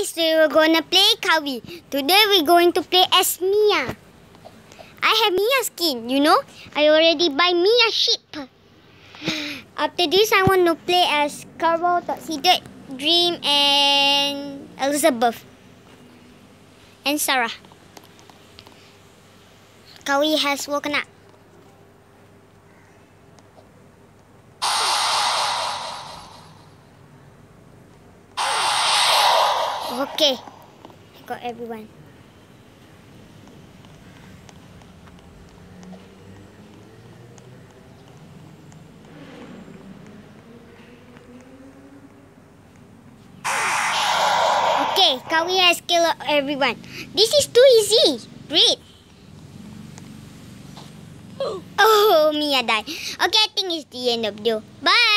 guys, we're gonna play Kawi. Today we're going to play as Mia. I have Mia skin, you know. I already buy Mia sheep. After this, I want to play as Carol, Tuxedo, Dream, and Elizabeth. And Sarah. Kawi has woken up. Okay. I got everyone. Okay, Kawi has killed everyone. This is too easy. Read. Oh, Mia died. Okay, I think it's the end of the video. Bye.